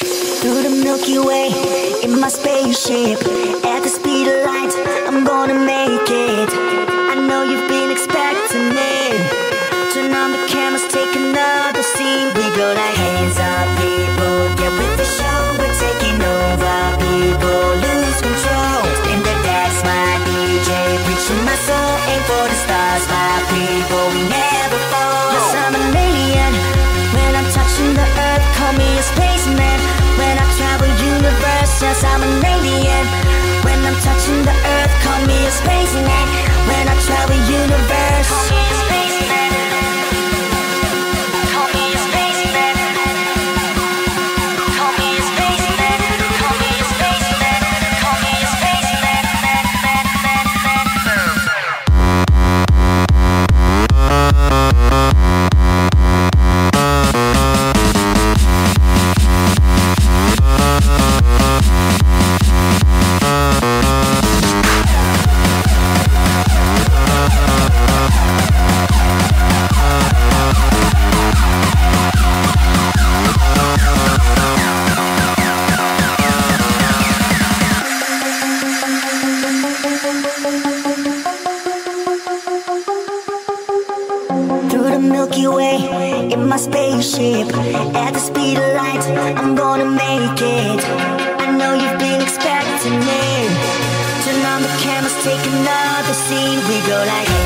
Through the Milky Way in my spaceship. At the speed of light, I'm gonna make it. I know you've been expecting me. Turn on the cameras, take another scene. We go like hands up, people. Get with the show, we're taking over. People lose control. In the dance, my DJ, preaching my soul. Aim for the stars, my people. We call me Milky Way in my spaceship. At the speed of light, I'm gonna make it. I know you've been expecting me. Turn on the cameras, take another scene. We go like